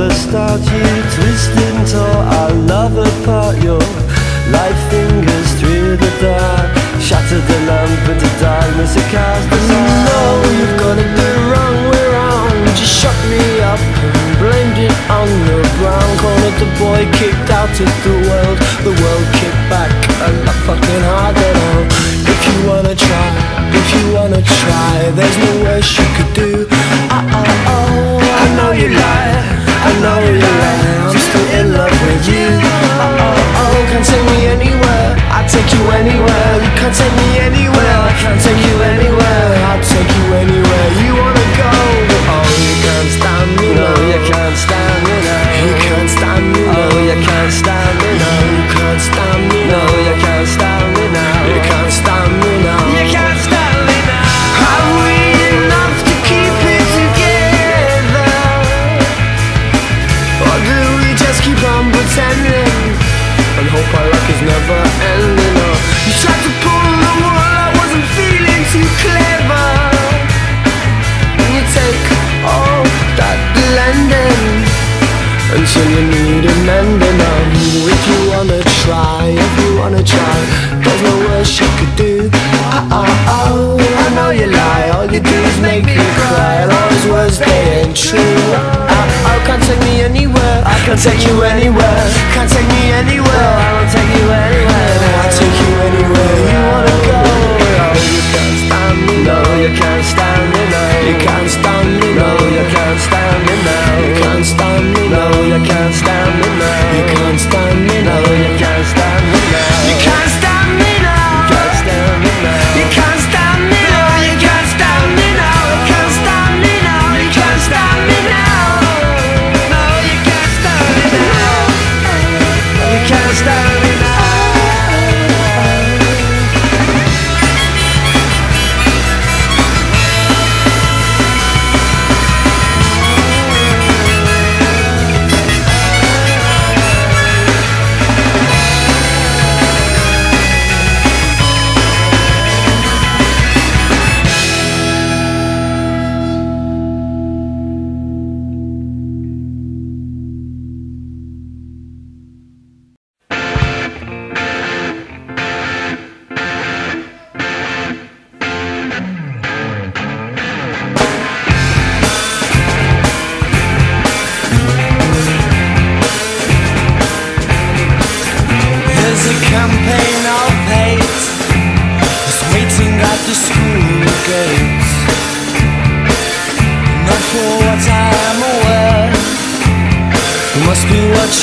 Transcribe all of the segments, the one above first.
the start. You twist and tore our love apart. Your light fingers through the dark. Shattered the lamp into darkness. It cast us You all. know you've got it the wrong way round Just shut me up and blamed it on the ground Cornered the boy, kicked out of the world The world kicked back a lot fucking harder now If you wanna try, if you wanna try There's no worse you could do Oh, oh, oh, anywhere. You can't take me anywhere until you need an ending on If you wanna try, if you wanna try. There's no worse you could do. Oh, oh, oh, I know you lie. All you do is make me cry. All those words, they ain't true Oh, oh, can't take me anywhere. I can't take you anywhere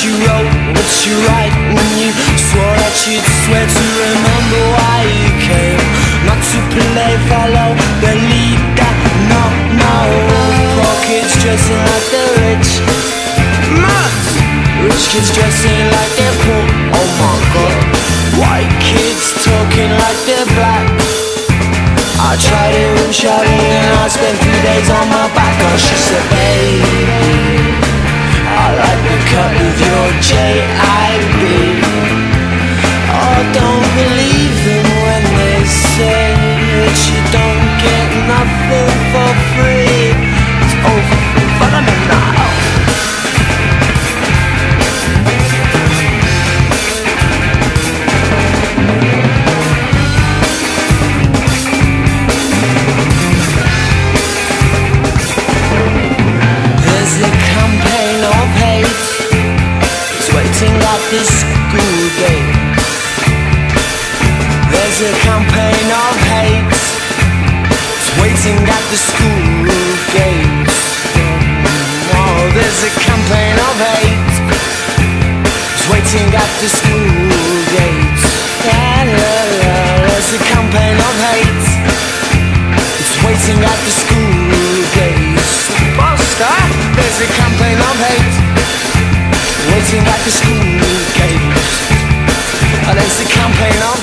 you wrote, what you write When you swore that you'd swear to remember why you came. Not to play follow the lead that No, no. Poor kids dressing like they're rich. Rich kids dressing like they're poor, oh my god. White kids talking like they're black. I tried it with Shawty and I spent three days on my back. Oh, she said, baby. I like the cut nothing for free. It's over, follow me now There's a campaign It's waiting at the at the school gate Oh, there's a campaign of hate It's waiting at the school gate La, la, la. There's a campaign of hate It's waiting at the school gates. Buster, there's a campaign of hate. Waiting at the school gates. Oh, there's a campaign of.